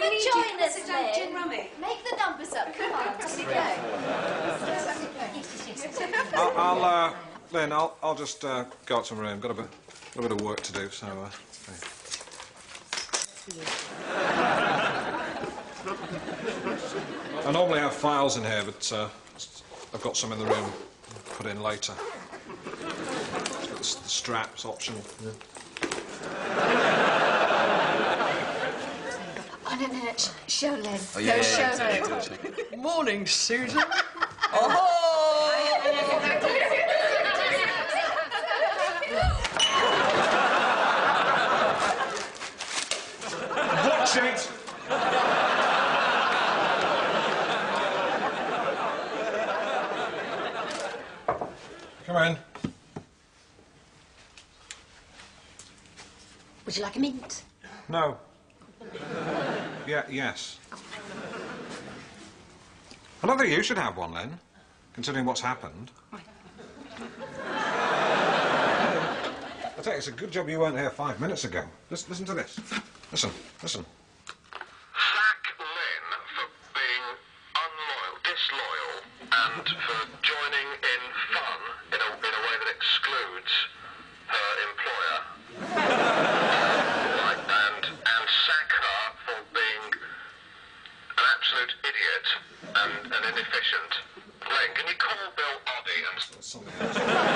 Come We and join us, sit down, gin rummy. Make the numbers up. Come on, off you go. I'll, I'll uh, Lynn, I'll, I'll just uh, go out to my room. Got a bit, got a bit of work to do, so. Uh, I normally have files in here, but uh, I've got some in the room. Put in later. The, the straps optional. Oh, no, no, no. Show Lynn. Oh, yeah, Go yeah, show yeah, Lynn. take it, take it. Morning, Susan. oh! Watch it! Come in. Would you like a mint? No. Yeah, yes. I don't think you should have one, Lynn, considering what's happened. I tell you, it's a good job you weren't here five minutes ago. Listen, listen to this. Listen, listen. Sack Lynn for being unloyal, disloyal, and for joining in fun in a, in a way that excludes her employer. absolute idiot and an inefficient. Glenn, can you call Bill Oddie and...